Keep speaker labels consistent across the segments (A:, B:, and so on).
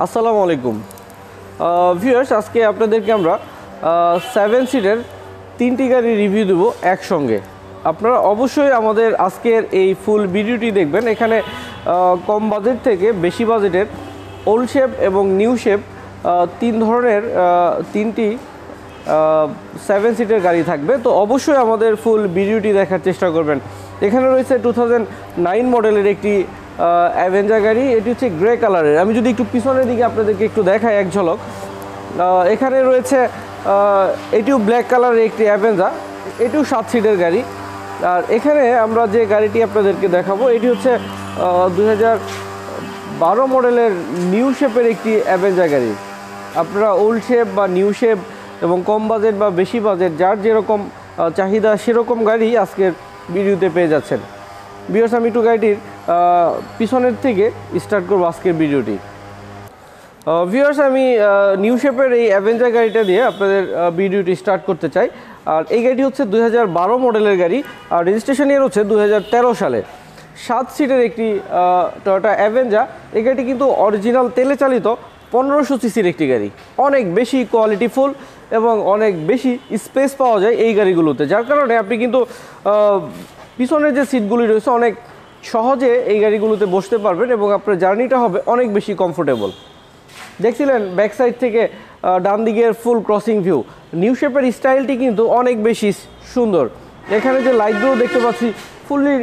A: আসসালামু আলাইকুম। ভিউয়ার্স আজকে আপনাদেরকে আমরা সেভেন সিটের তিনটি গাড়ি রিভিউ দেবো একসঙ্গে। আপনারা অবশ্যই আমাদের আজকের এই ফুল ভিডিওটি দেখবেন। এখানে কম বাজেট থেকে বেশি বাজেটের ওল্ড শেপ এবং নিউ শেপ তিন ধরনের তিনটি সেভেন সিটের গাড়ি থাকবে। তো অবশ্যই আমাদের ফুল ভিডিওটি দেখার চেষ্টা করবেন। এখানে রয়েছে টু নাইন মডেলের একটি অ্যাভেঞ্জার গাড়ি, এটি হচ্ছে গ্রে কালারের আমি যদি একটু পিছনের দিকে আপনাদেরকে একটু দেখাই এক ঝলক। এখানে রয়েছে এটিও ব্ল্যাক কালারের একটি অ্যাভেঞ্জা এটিও সাত সিটের গাড়ি। আর এখানে আমরা যে গাড়িটি আপনাদেরকে দেখাবো, এটি হচ্ছে দুই বারো মডেলের নিউ শেপের একটি অ্যাভেঞ্জার গাড়ি। আপনারা ওল্ড শেপ বা নিউ শেপ এবং কম বাজেট বা বেশি বাজেট যার যেরকম চাহিদা সেরকম গাড়ি আজকের ভিডিওতে পেয়ে যাচ্ছেন। বিয়স আমি একটু গাড়িটির পিছনের থেকে স্টার্ট করব আজকের ভিডিওটি। ভিউয়ার্স আমি নিউ শেপের এই অ্যাভেঞ্জার গাড়িটা দিয়ে আপনাদের ভিডিওটি স্টার্ট করতে চাই। আর এই গাড়িটি হচ্ছে দু হাজার বারো মডেলের গাড়ি, আর রেজিস্ট্রেশন ইয়ার হচ্ছে দু হাজার তেরো সালে। সাত সিটের একটি টয়োটা অ্যাভেঞ্জা এই গাড়িটি কিন্তু অরিজিনাল তেলে চালিত, পনেরোশো সিসির একটি গাড়ি। অনেক বেশি কোয়ালিটিফুল এবং অনেক বেশি স্পেস পাওয়া যায় এই গাড়িগুলোতে। যার কারণে আপনি কিন্তু পিছনের যে সিটগুলি রয়েছে, অনেক সহজে এই গাড়িগুলোতে বসতে পারবেন এবং আপনার জার্নিটা হবে অনেক বেশি কমফোর্টেবল দেখছিলেন ব্যাক সাইড থেকে ডান দিকের ফুল ক্রসিং ভিউ নিউ শেপের স্টাইলটি কিন্তু অনেক বেশি সুন্দর। এখানে যে লাইটগুলো দেখতে পাচ্ছি ফুললি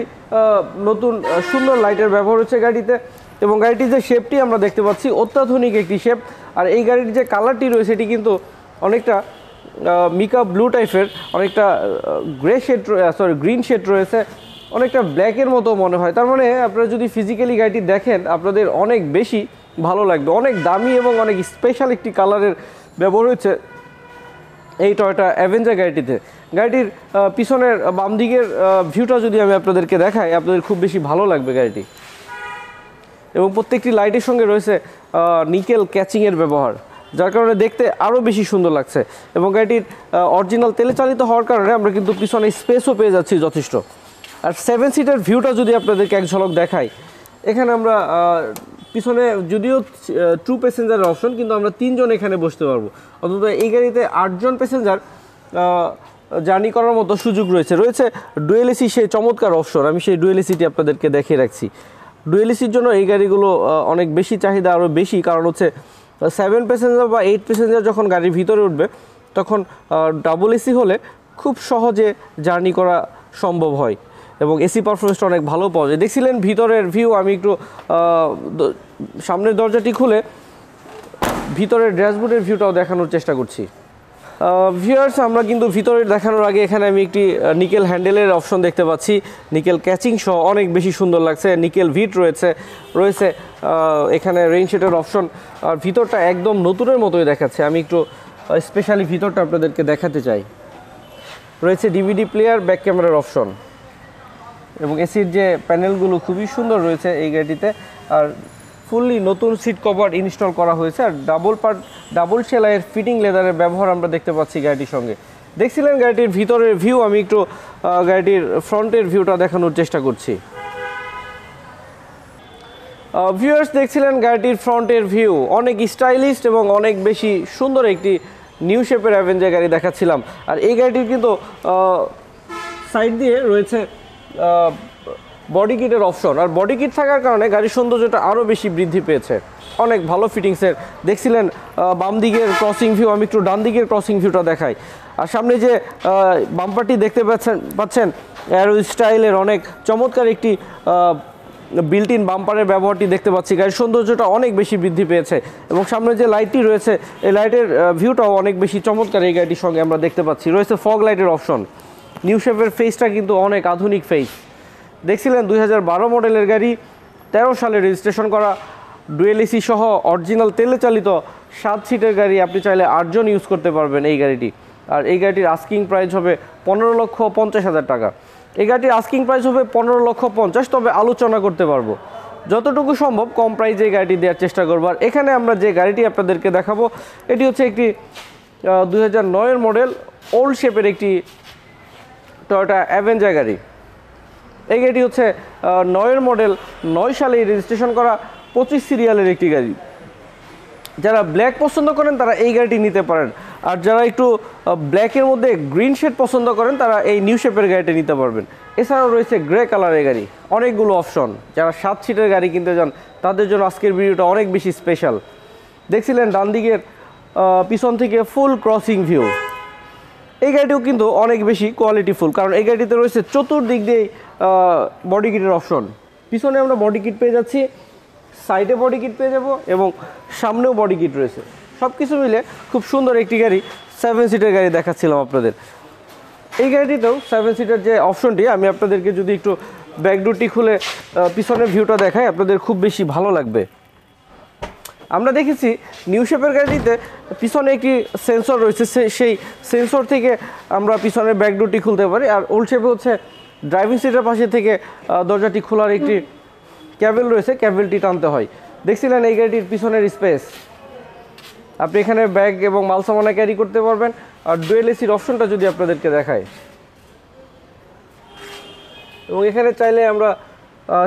A: নতুন সুন্দর লাইটের ব্যবহার হচ্ছে গাড়িতে এবং গাড়িটির যে শেপটি আমরা দেখতে পাচ্ছি, অত্যাধুনিক একটি শেপ আর এই গাড়ির যে কালারটি রয়েছে, এটি কিন্তু অনেকটা মিকা ব্লু টাইপের অনেকটা grey shade sorry green shade রয়েছে। অনেকটা ব্ল্যাকের মতো মনে হয়। তার মানে আপনারা যদি ফিজিক্যালি গাড়িটি দেখেন, আপনাদের অনেক বেশি ভালো লাগবে। অনেক দামি এবং অনেক স্পেশাল একটি কালারের ব্যবহার হয়েছে এই টয়টা অ্যাভেঞ্জার গাড়িটিতে। গাড়িটির পিছনের বাম দিকের ভিউটা যদি আমি আপনাদেরকে দেখাই, আপনাদের খুব বেশি ভালো লাগবে গাড়িটি। এবং প্রত্যেকটি লাইটের সঙ্গে রয়েছে নিকেল ক্যাচিংয়ের ব্যবহার, যার কারণে দেখতে আরও বেশি সুন্দর লাগছে। এবং গাড়িটির অরিজিনাল তেলে চালিত হওয়ার কারণে আমরা কিন্তু পিছনে স্পেসও পেয়ে যাচ্ছি যথেষ্ট। আর সেভেন সিটার ভিউটা যদি আপনাদেরকে এক ঝলক দেখাই, এখানে আমরা পিছনে যদিও টু প্যাসেঞ্জারের অপশন কিন্তু আমরা তিনজন এখানে বসতে পারব। অন্তত এই গাড়িতে আটজন প্যাসেঞ্জার জার্নি করার মতো সুযোগ রয়েছে। রয়েছে ডুয়েল এসি সেই চমৎকার অপশন আমি সেই ডুয়েল এসিটি আপনাদেরকে দেখিয়ে রাখছি। ডুয়েল এসির জন্য এই গাড়িগুলো অনেক বেশি চাহিদা আরও বেশি, কারণ হচ্ছে সেভেন প্যাসেঞ্জার বা এইট প্যাসেঞ্জার যখন গাড়ির ভিতরে উঠবে, তখন ডাবল এসি হলে খুব সহজে জার্নি করা সম্ভব হয়। এবং এসি পারফরমেন্সটা অনেক ভালো পাওয়া যায়। দেখছিলেন ভিতরের ভিউ আমি একটু সামনের দরজাটি খুলে ভিতরের ড্যাশবোর্ডের ভিউটাও দেখানোর চেষ্টা করছি। ভিউয়ার্স আমরা কিন্তু ভিতরে দেখানোর আগে এখানে আমি একটি নিকেল হ্যান্ডেলের অপশন দেখতে পাচ্ছি। নিকেল ক্যাচিং সহ অনেক বেশি সুন্দর লাগছে নিকেল ভিট রয়েছে রয়েছে এখানে রেইন শেডের অপশন আর ভিতরটা একদম নতুনের মতোই দেখাচ্ছে। আমি একটু স্পেশালি ভিতরটা আপনাদেরকে দেখাতে চাই। রয়েছে ডিভিডি প্লেয়ার ব্যাক ক্যামেরার অপশন এবং এসির যে প্যানেলগুলো খুবই সুন্দর রয়েছে এই গাড়িটিতে। আর ফুললি নতুন সিট কভার ইনস্টল করা হয়েছে। আর ডাবল পার্ট ডাবল সেলাইয়ের ফিটিং লেদারের ব্যবহার আমরা দেখতে পাচ্ছি গাড়িটির সঙ্গে। দেখছিলেন গাড়িটির ভিতরের ভিউ? আমি একটু গাড়িটির ফ্রন্টের ভিউটা দেখানোর চেষ্টা করছি। ভিউয়ার্স দেখছিলেন গাড়িটির ফ্রন্টের ভিউ। অনেক স্টাইলিস্ট এবং অনেক বেশি সুন্দর একটি নিউ শেপের অ্যাভেঞ্জার গাড়ি দেখাচ্ছিলাম। আর এই গাড়িটির কিন্তু সাইড দিয়ে রয়েছে বডি কিটের অপশন আর বডি কিট থাকার কারণে গাড়ির সৌন্দর্যটা আরও বেশি বৃদ্ধি পেয়েছে। অনেক ভালো ফিটিংসের দেখছিলেন বাম দিকের ক্রসিং ভিউ আমি একটু ডান দিকের ক্রসিং ভিউটা দেখাই। আর সামনে যে বাম্পারটি দেখতে পাচ্ছেন পাচ্ছেন অ্যারো স্টাইলের অনেক চমৎকার একটি বিল্ট ইন বাম্পারের ব্যবহারটি দেখতে পাচ্ছি। গাড়ির সৌন্দর্যটা অনেক বেশি বৃদ্ধি পেয়েছে। এবং সামনে যে লাইটটি রয়েছে, এই লাইটের ভিউটাও অনেক বেশি চমৎকার এই গাড়িটির সঙ্গে আমরা দেখতে পাচ্ছি। রয়েছে ফগ লাইটের অপশন নিউ শেপের ফেসটা কিন্তু অনেক আধুনিক ফেস দেখছিলেন দুই হাজার বারো মডেলের গাড়ি, তেরো সালে রেজিস্ট্রেশন করা ডুয়েল এসি সহ অরিজিনাল তেলে চালিত সাত সিটের গাড়ি আপনি চাইলে আটজন ইউজ করতে পারবেন এই গাড়িটি। আর এই গাড়িটির আস্কিং প্রাইস হবে পনেরো লক্ষ পঞ্চাশ হাজার টাকা। এই গাড়িটির আস্কিং প্রাইস হবে পনেরো লক্ষ পঞ্চাশ, তবে আলোচনা করতে পারব। যতটুকু সম্ভব কম প্রাইজে এই গাড়িটি দেওয়ার চেষ্টা করব। আর এখানে আমরা যে গাড়িটি আপনাদেরকে দেখাবো, এটি হচ্ছে একটি দুই হাজার মডেল ওল্ড শেপের একটি টয়োটা অ্যাভেঞ্জার গাড়ি। এই গাড়িটি হচ্ছে নয়ের মডেল, নয় সালে রেজিস্ট্রেশন করা পঁচিশ সিরিয়ালের একটি গাড়ি। যারা ব্ল্যাক পছন্দ করেন, তারা এই গাড়িটি নিতে পারেন। আর যারা একটু ব্ল্যাকের মধ্যে গ্রিন শেড পছন্দ করেন, তারা এই নিউ শেপের গাড়িটা নিতে পারবেন। এছাড়াও রয়েছে গ্রে কালারের গাড়ি, অনেকগুলো অপশন যারা সাত সিটের গাড়ি কিনতে যান তাদের জন্য আজকের ভিডিওটা অনেক বেশি স্পেশাল দেখছিলেন ডান দিকের পিছন থেকে ফুল ক্রসিং ভিউ এই গাড়িটিও কিন্তু অনেক বেশি কোয়ালিটিফুল কারণ এই গাড়িতে রয়েছে চতুর্দিক দিয়ে বডি কিটের অপশন পিছনে আমরা বডি কিট পেয়ে যাচ্ছি সাইডে বডি কিট পেয়ে যাব এবং সামনেও বডি কিট রয়েছে। সব কিছু মিলে খুব সুন্দর একটি গাড়ি সেভেন সিটের গাড়ি দেখাচ্ছিলাম আপনাদের। এই গাড়িটিতেও সেভেন সিটের যে অপশনটি আমি আপনাদেরকে যদি একটু ব্যাকডোরটি খুলে পিছনের ভিউটা দেখাই, আপনাদের খুব বেশি ভালো লাগবে। আমরা দেখেছি নিউ শেপের গাড়িতে পিছনে একটি সেন্সর রয়েছে সেই সেন্সর থেকে আমরা পিছনের ব্যাকডোরটি খুলতে পারি। আর ওল্ড শেপে হচ্ছে ড্রাইভিং সিটের পাশে থেকে দরজাটি খোলার একটি ক্যাবেল রয়েছে ক্যাবেলটি টানতে হয়। দেখছিলেন এই গাড়িটির পিছনের স্পেস আপনি এখানে ব্যাগ এবং মাল সামানা ক্যারি করতে পারবেন। আর ডুয়েল এসির অপশনটা যদি আপনাদেরকে দেখায় এবং এখানে চাইলে আমরা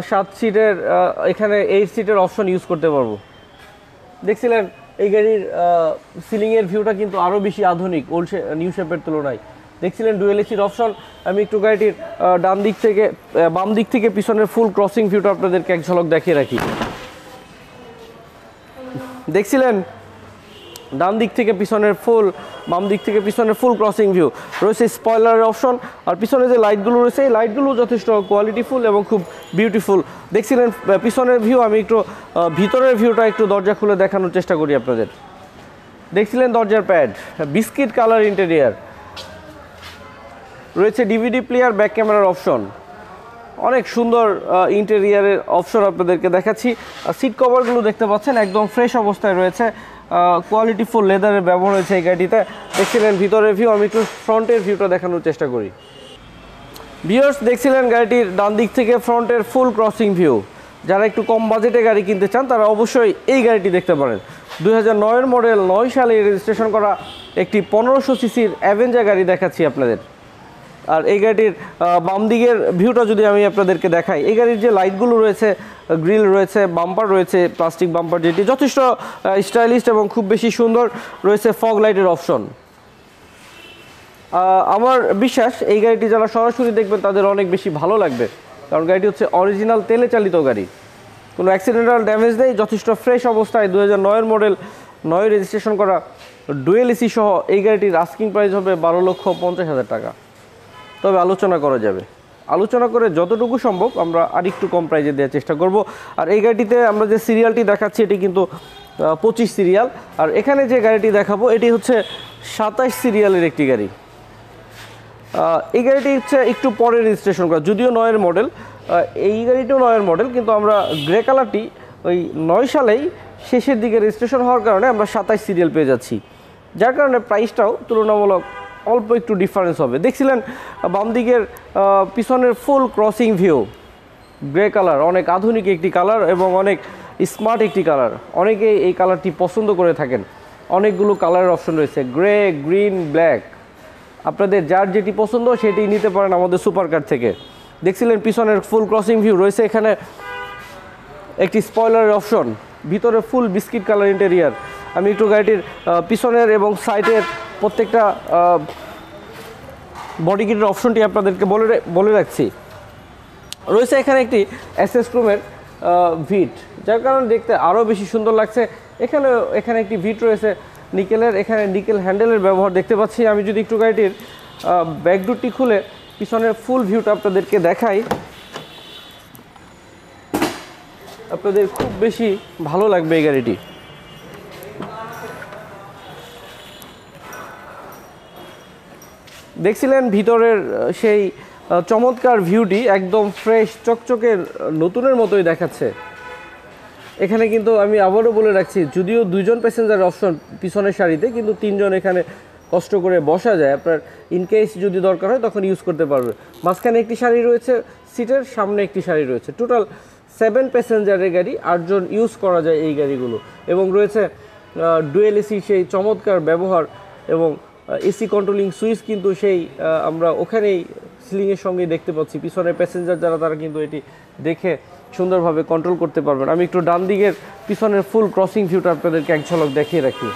A: সাত সিটের এখানে এইট সিটের অপশন ইউজ করতে পারব। দেখছিলেন এই গাড়ির সিলিংয়ের ভিউটা কিন্তু আরও বেশি আধুনিক ওল্ড নিউ শেপের তুলনায়। দেখছিলেন ডুয়েল এসির অপশন আমি একটু গাড়িটির ডান দিক থেকে বাম দিক থেকে পিছনের ফুল ক্রসিং ভিউটা আপনাদেরকে এক ঝলক দেখিয়ে রাখি। দেখছিলেন ডান দিক থেকে পিছনের ফুল, বাম দিক থেকে পিছনের ফুল ক্রসিং ভিউ রয়েছে স্পয়লারের অপশন আর পিছনে যে লাইটগুলো রয়েছে, এই লাইটগুলো যথেষ্ট কোয়ালিটিফুল এবং খুব বিউটিফুল দেখছিলেন পিছনের ভিউ আমি একটু ভিতরের ভিউটা একটু দরজা খুলে দেখানোর চেষ্টা করি আপনাদের। দেখছিলেন দরজার প্যাড বিস্কিট কালার ইন্টেরিয়ার রয়েছে ডিভিডি প্লেয়ার ব্যাক ক্যামেরার অপশন অনেক সুন্দর ইন্টেরিয়ারের অপশন আপনাদেরকে দেখাচ্ছি। সিট কভারগুলো দেখতে পাচ্ছেন, একদম ফ্রেশ অবস্থায় রয়েছে। কোয়ালিটি ফুল লেদারের ব্যবহার হয়েছে এই গাড়িতে। দেখছিলেন ভিতরের ভিউ আমি একটু ফ্রন্টের ভিউটা দেখানোর চেষ্টা করি। ভিউয়ার্স দেখছিলেন গাড়িটির ডান দিক থেকে ফ্রন্টের ফুল ক্রসিং ভিউ যারা একটু কম বাজেটে গাড়ি কিনতে চান, তারা অবশ্যই এই গাড়িটি দেখতে পারেন। দুই হাজার মডেল নয় সালে রেজিস্ট্রেশন করা একটি পনেরোশো সিসির অ্যাভেঞ্জার গাড়ি দেখাচ্ছি আপনাদের। আর এই গাড়িটির বাম দিকের ভিউটা যদি আমি আপনাদেরকে দেখাই, এই গাড়ির যে লাইটগুলো রয়েছে গ্রিল রয়েছে বাম্পার রয়েছে প্লাস্টিক বাম্পার যেটি যথেষ্ট স্টাইলিস্ট এবং খুব বেশি সুন্দর রয়েছে ফগ লাইটের অপশন আমার বিশ্বাস এই গাড়িটি যারা সরাসরি দেখবেন তাদের অনেক বেশি ভালো লাগবে, কারণ গাড়িটি হচ্ছে অরিজিনাল তেলে চালিত গাড়ি। কোনো অ্যাক্সিডেন্টাল ড্যামেজ নেই, যথেষ্ট ফ্রেশ অবস্থায় দু হাজার মডেল নয় রেজিস্ট্রেশন করা ডুয়েল এসি সহ এই গাড়িটির আস্কিং প্রাইস হবে বারো লক্ষ পঞ্চাশ হাজার টাকা। তবে আলোচনা করা যাবে। আলোচনা করে যতটুকু সম্ভব আমরা আরেকটু কম প্রাইজে দেওয়ার চেষ্টা করব। আর এই গাড়িটিতে আমরা যে সিরিয়ালটি দেখাচ্ছি, এটি কিন্তু পঁচিশ সিরিয়াল আর এখানে যে গাড়িটি দেখাবো, এটি হচ্ছে সাতাশ সিরিয়ালের একটি গাড়ি। এই গাড়িটি হচ্ছে একটু পরে রেজিস্ট্রেশন করা, যদিও নয়ের মডেল এই গাড়িটিও নয়ের মডেল কিন্তু আমরা গ্রে কালারটি ওই নয় সালেই শেষের দিকে রেজিস্ট্রেশন হওয়ার কারণে আমরা সাতাশ সিরিয়াল পেয়ে যাচ্ছি। যার কারণে প্রাইসটাও তুলনামূলক অল্প একটু ডিফারেন্স হবে। দেখছিলেন বাম দিকের পিছনের full crossing view grey colour অনেক আধুনিক একটি কালার এবং অনেক স্মার্ট একটি কালার অনেকে এই কালারটি পছন্দ করে থাকেন। অনেকগুলো কালারের অপশন রয়েছে। গ্রে গ্রিন ব্ল্যাক আপনাদের যার যেটি পছন্দ, সেটি নিতে পারেন আমাদের সুপার কার থেকে। দেখছিলেন, পিছনের ফুল ক্রসিং ভিউ রয়েছে এখানে। একটি স্পয়লারের অপশন ভিতরে ফুল বিস্কিট কালার ইন্টেরিয়ার আমি একটু গাড়িটির পিছনের এবং সাইডের প্রত্যেকটা বডি কিটের অপশনটি আপনাদেরকে বলে বলে রাখছি। রয়েছে এখানে একটি অ্যাসেস রুমের ভিট, যার কারণে দেখতে আরও বেশি সুন্দর লাগছে। এখানে এখানে একটি ভিট রয়েছে, নিকেলের, এখানে নিকেল হ্যান্ডেলের ব্যবহার দেখতে পাচ্ছি। আমি যদি একটু গাড়িটির ব্যাকডোরটি খুলে পিছনের ফুল ভিউটা আপনাদেরকে দেখাই। আপনাদের খুব বেশি ভালো লাগবে এই গাড়িটি। দেখছিলেন ভিতরের সেই চমৎকার ভিউটি একদম ফ্রেশ চকচকে, নতুনের মতোই দেখাচ্ছে। এখানে কিন্তু আমি আবারও বলে রাখছি, যদিও দুজন প্যাসেঞ্জার অপশন পিছনের সারিতে, কিন্তু তিনজন এখানে কষ্ট করে বসা যায়। আপনার ইনকেস যদি দরকার হয়, তখন ইউজ করতে পারবে। মাঝখানে একটি শাড়ি রয়েছে সিটের সামনে একটি শাড়ি রয়েছে। টোটাল সেভেন প্যাসেঞ্জারের গাড়ি, আটজন ইউজ করা যায় এই গাড়িগুলো। এবং রয়েছে ডুয়েল এসি সেই চমৎকার ব্যবহার এবং এসি কন্ট্রোলিং সুইচ কিন্তু সেই আমরা ওখানেই সিলিংয়ের সঙ্গেই দেখতে পাচ্ছি। পিছনের প্যাসেঞ্জার যারা, তারা কিন্তু এটি দেখে সুন্দরভাবে কন্ট্রোল করতে পারবেন। আমি একটু ডান দিকের পিছনের ফুল ক্রসিং ভিউটা আপনাদেরকে এক ঝলক দেখিয়ে রাখি।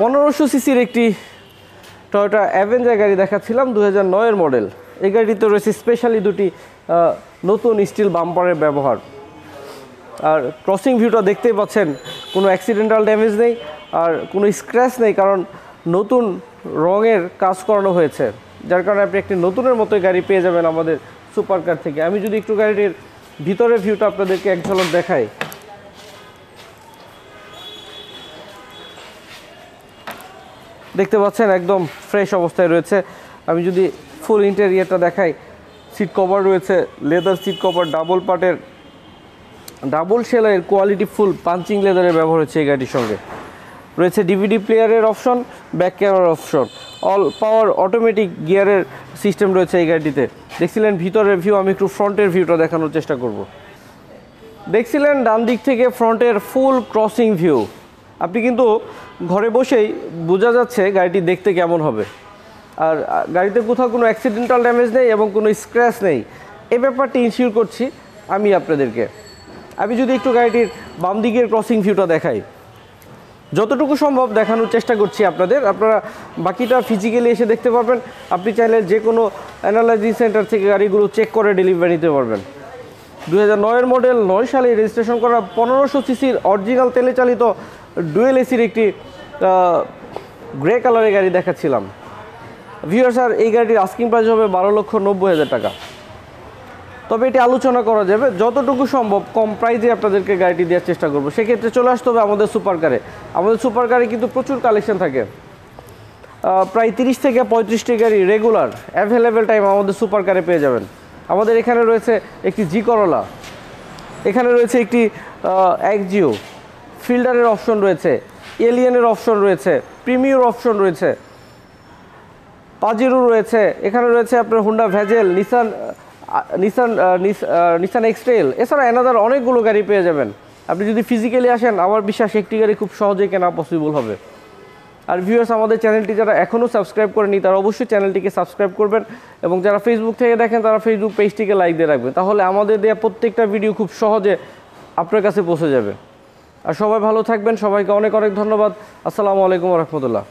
A: পনেরোশো সিসির একটি টয়োটা অ্যাভেঞ্জার গাড়ি দেখাচ্ছিলাম দু হাজার নয়ের মডেল এই গাড়িতে রয়েছে স্পেশালি দুটি নতুন স্টিল বাম্পারের ব্যবহার। আর ক্রসিং ভিউটা দেখতেই পাচ্ছেন, কোনো অ্যাক্সিডেন্টাল ড্যামেজ নেই। আর কোনো স্ক্র্যাচ নেই, কারণ নতুন রঙের কাজ করানো হয়েছে। যার কারণে আপনি একটি নতুনের মতোই গাড়ি পেয়ে যাবেন আমাদের সুপার কার থেকে। আমি যদি একটু গাড়িটির ভিতরের ভিউটা আপনাদেরকে এক ঝলক দেখাই। দেখতে পাচ্ছেন একদম ফ্রেশ অবস্থায় রয়েছে। আমি যদি ফুল ইন্টেরিয়ারটা দেখাই সিট কভার রয়েছে লেদার সিট কভার ডাবল পার্টের ডাবল সেলাইয়ের কোয়ালিটি ফুল পাঞ্চিং লেদারের ব্যবহার হচ্ছে এই গাড়ির সঙ্গে। রয়েছে ডিভিডি প্লেয়ারের অপশন ব্যাক ক্যামেরার অপশন অল পাওয়ার অটোমেটিক গিয়ারের সিস্টেম রয়েছে এই গাড়িটিতে। দেখছিলেন ভিতরের ভিউ আমি একটু ফ্রন্টের ভিউটা দেখানোর চেষ্টা করব। দেখছিলেন ডান দিক থেকে ফ্রন্টের ফুল ক্রসিং ভিউ আপনি কিন্তু ঘরে বসেই বোঝা যাচ্ছে গাড়িটি দেখতে কেমন হবে। আর গাড়িতে কোথাও কোনো অ্যাক্সিডেন্টাল ড্যামেজ নেই এবং কোনো স্ক্র্যাচ নেই। এই ব্যাপারটি ইনশিওর করছি আমি আপনাদেরকে। আমি যদি একটু গাড়িটির বাম দিকের ক্রসিং ভিউটা দেখাই। যতটুকু সম্ভব দেখানোর চেষ্টা করছি আপনাদের। আপনারা বাকিটা ফিজিক্যালি এসে দেখতে পারবেন। আপনি চাইলে যে কোনো অ্যানালাইজিস সেন্টার থেকে গাড়িগুলো চেক করে ডেলিভারি নিতে পারবেন। দু হাজার মডেল নয় সালে রেজিস্ট্রেশন করা পনেরোশো সিসির অরিজিনাল তেলে চালিত ডুয়েল এসির একটি গ্রে কালারের গাড়ি দেখাচ্ছিলাম। ভিউয়ার স্যার এই গাড়িটির আস্কিং প্রাইস হবে বারো লক্ষ নব্বই হাজার টাকা। তবে এটি আলোচনা করা যাবে। যতটুকু সম্ভব কম প্রাইজে আপনাদেরকে গাড়িটি দেওয়ার চেষ্টা করব। সেক্ষেত্রে চলে আসতে হবে আমাদের সুপার কারে। আমাদের সুপার কারে কিন্তু প্রচুর কালেকশন থাকে। প্রায় তিরিশ থেকে পঁয়ত্রিশটি গাড়ি রেগুলার অ্যাভেলেবেল টাইম আমাদের সুপার কারে পেয়ে যাবেন। আমাদের এখানে রয়েছে একটি জি করলা। এখানে রয়েছে একটি এক জিও। ফিল্ডারের অপশন রয়েছে, এলিয়েনের অপশন রয়েছে, প্রিমিয়র অপশন রয়েছে, পাজিরো রয়েছে। এখানে রয়েছে আপনার Honda Vezel Nissan Nissan Nissan X Trail এছাড়া এনাদার অনেকগুলো গাড়ি পেয়ে যাবেন। আপনি যদি ফিজিক্যালি আসেন, আমার বিশ্বাস একটি গাড়ি খুব সহজেই কেনা পসিবল হবে। আর ভিউয়ার্স আমাদের চ্যানেলটি যারা এখনও সাবস্ক্রাইব করেনি তারা অবশ্যই চ্যানেলটিকে সাবস্ক্রাইব করবেন এবং যারা ফেসবুক থেকে দেখেন, তারা ফেসবুক পেজটিকে লাইক দিয়ে রাখবেন। তাহলে আমাদের দেওয়া প্রত্যেকটা ভিডিও খুব সহজে আপনার কাছে পৌঁছে যাবে। আর সবাই ভালো থাকবেন। সবাইকে অনেক অনেক ধন্যবাদ। আসসালামু আলাইকুম রহমতুল্লাহ।